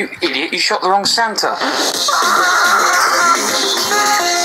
You idiot, you shot the wrong Santa.